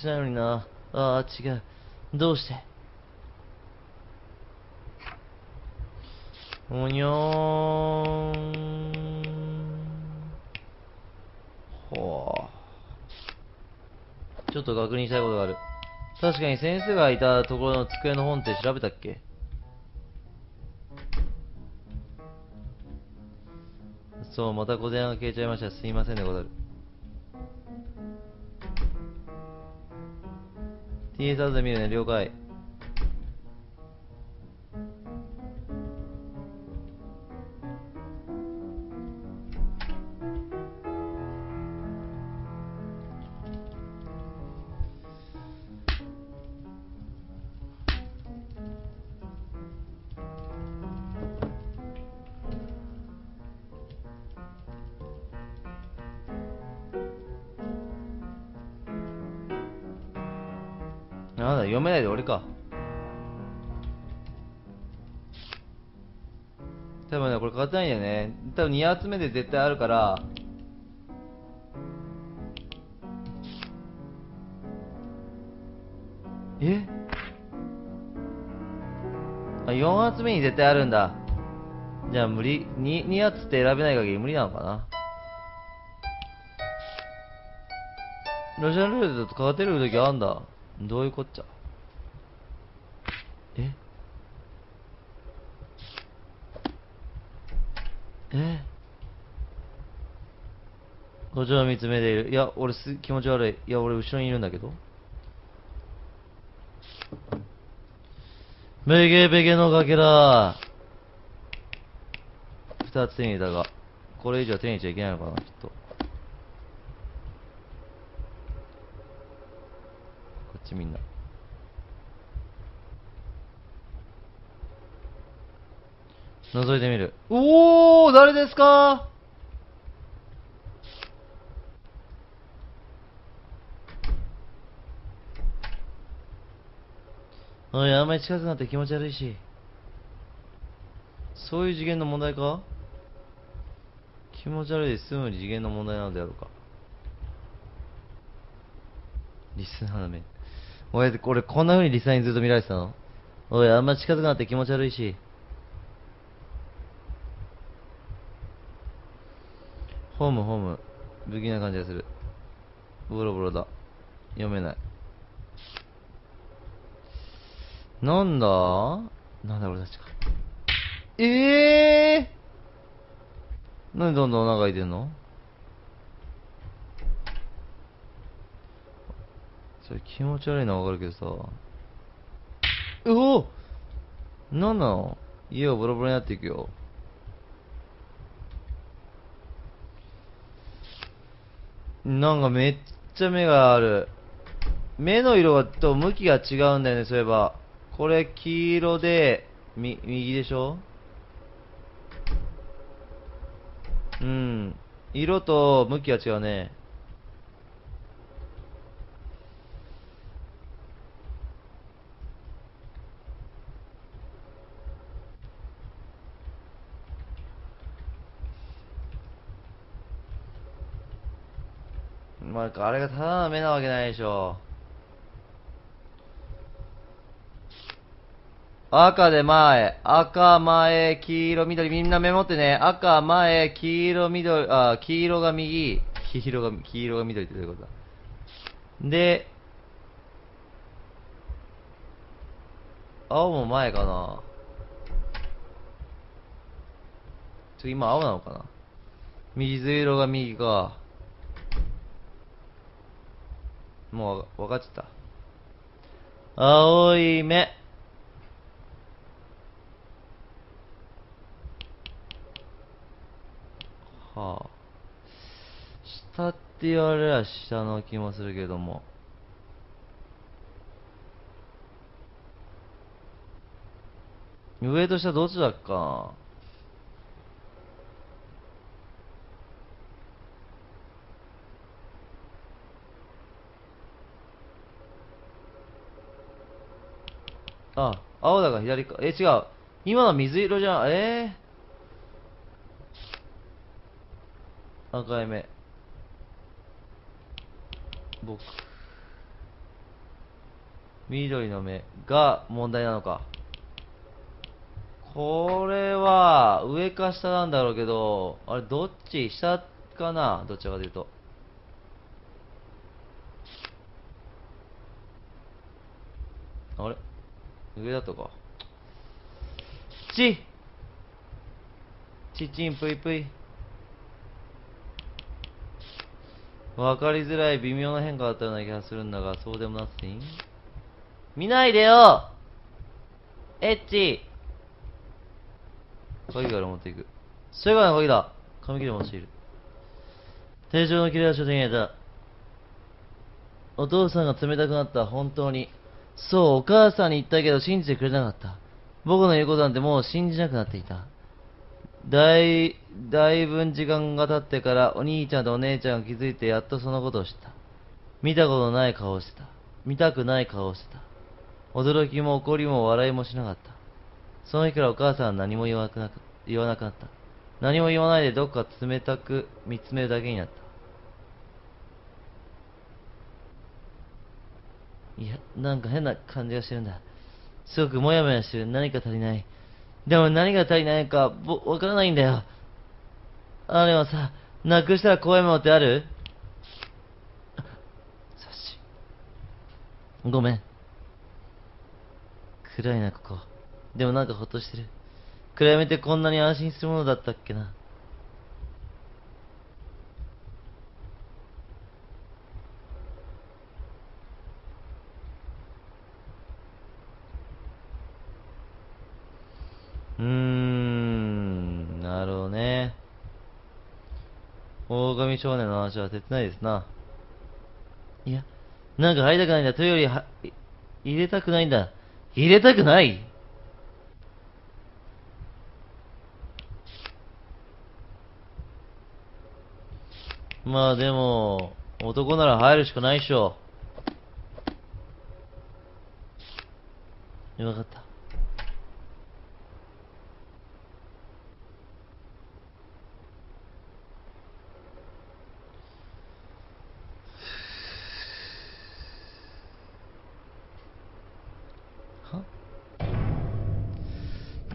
しなのにな。ああ、違う。どうして？おにょーん。ほう。ちょっと確認したいことがある。確かに先生がいたところの机の本って調べたっけ？そう、またご電話が消えちゃいました。すいませんでござる。TS 後で見るね、了解。なんだ、読めないで俺か。多分ね、これ勝てないんだよね。多分2発目で絶対あるから。え？あ、4発目に絶対あるんだ。じゃあ無理。2、2発って選べない限り無理なのかな。ロシアルーレットと勝てる時あるんだ。どういうこっちゃ？え？え？こっちを見つめている。いや、俺す、気持ち悪い。いや、俺後ろにいるんだけど。ベゲベゲのかけら。二つ手に入れたが、これ以上は手に入れちゃいけないのかな、きっと。こっちみんな。覗いてみる。おー誰ですか？おい、あんまり近くなって気持ち悪いし。そういう次元の問題か？気持ち悪いで済む次元の問題なのであろうか。リスナーの目。おい、俺こんな風にリスナーにずっと見られてたの？おい、あんま近づくなって気持ち悪いし。ホーム、ホーム。不気味な感じがする。ボロボロだ。読めない。なんだ？なんだ俺たちか。ええー、なんでどんどんお腹開いてんの？それ気持ち悪いのはわかるけどさ。うおなんなの？家がボロボロになっていくよ。なんかめっちゃ目がある。目の色がと向きが違うんだよね、そういえば。これ黄色で、み、右でしょ？うん。色と向きが違うね。あ、あれがただの目なわけないでしょ。赤で前、赤前、黄色、緑、みんなメモってね。赤前、黄色、緑、あ、黄色が右、黄色が、黄色が緑ってどういうことだで、青も前かなちょ、今青なのかな水色が右か。もうわかっちゃった。青い目。はあ。下って言われりゃ下の気もするけども。上と下どっちだっかあ、青だか左か。え、違う。今の水色じゃん。えー、赤い目。僕。緑の目が問題なのか。これは、上か下なんだろうけど、あれ、どっち？下かな？どっちかというと。あれ上だとか。ちちちんぷいぷい。わかりづらい微妙な変化だったような気がするんだが、そうでもなくていい？見ないでよエッチ鍵から持っていく。それからの鍵だ紙切れもしている。手錠の切れ足を手に入れた。お父さんが冷たくなった、本当に。そう、お母さんに言ったけど信じてくれなかった。僕の言うことなんてもう信じなくなっていた。だい、だいぶ時間が経ってからお兄ちゃんとお姉ちゃんが気づいてやっとそのことを知った。見たことない顔をしてた。見たくない顔をしてた。驚きも怒りも笑いもしなかった。その日からお母さんは何も言わなくな言わなくなった。何も言わないでどっか冷たく見つめるだけになった。いや、なんか変な感じがしてるんだ。すごくもやもやしてる。何か足りない。でも何が足りないか、ぼ、わからないんだよ。あれはさ、なくしたら怖いものってある？さし。ごめん。暗いな、ここ。でもなんかほっとしてる。暗闇ってこんなに安心するものだったっけな。うーん、なるほどね。狼少年の話は切ないですな。いや、なんか入りたくないんだ。というよりは、入れたくないんだ。入れたくないまあでも、男なら入るしかないっしょ。わかった。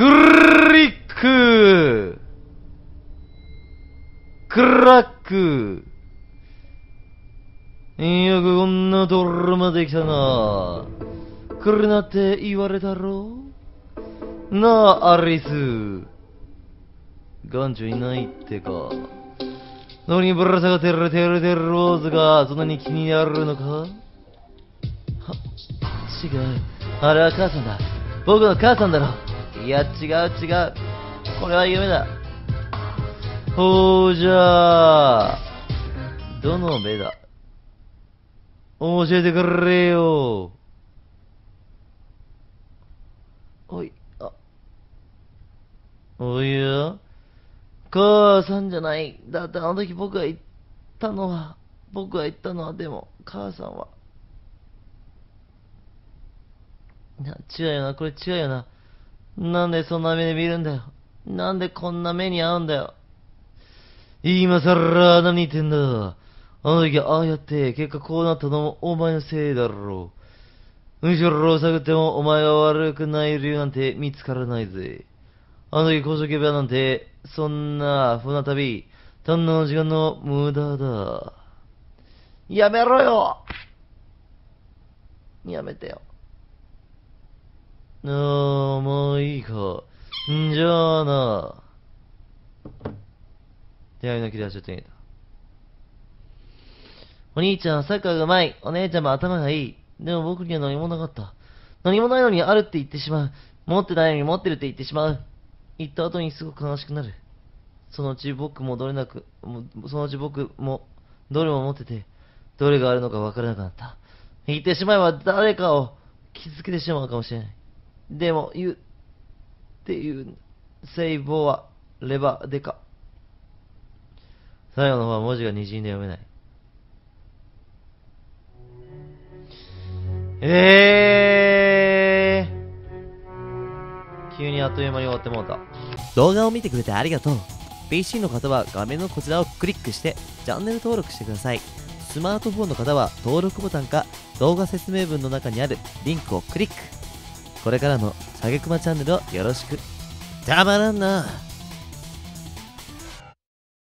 クリッククラックよくこんなところまで来たな。来るなって言われたろなあ、アリス。眼中いないってか。何にぶら下がってるてるてるローズがそんなに気になるのかは、違う。あれは母さんだ。僕の母さんだろ。いや、違う違う。これは夢だ。ほうじゃあ、どの目だ？教えてくれよ。おい、あ、おや、母さんじゃない。だってあの時僕が言ったのは、僕が言ったのはでも、母さんは。な、違うよな、これ違うよな。なんでそんな目で見るんだよ。なんでこんな目に遭うんだよ。今さら何言ってんだ。あの時ああやって、結果こうなったのもお前のせいだろう。むしろ探ってもお前が悪くない理由なんて見つからないぜ。あの時高所警備なんて、そんな船旅、単なる時間の無駄だ。やめろよやめてよ。ああ、もういいか。んじゃあな。手紙の切れ足を手に入れた。お兄ちゃんは、サッカーが上手い。お姉ちゃんも頭がいい。でも僕には何もなかった。何もないのにあるって言ってしまう。持ってないのに持ってるって言ってしまう。言った後にすごく悲しくなる。そのうち僕もどれなく、そのうち僕もどれも持ってて、どれがあるのか分からなくなった。言ってしまえば誰かを傷つけてしまうかもしれない。でも、言う、っていう、セイボは、レバデカ。最後の方は文字が滲んで読めない。えー。急にあっという間に終わってもうた。動画を見てくれてありがとう PC の方は画面のこちらをクリックしてチャンネル登録してくださいスマートフォンの方は登録ボタンか動画説明文の中にあるリンクをクリックこれからもさげくまチャンネルをよろしく。たまらんな。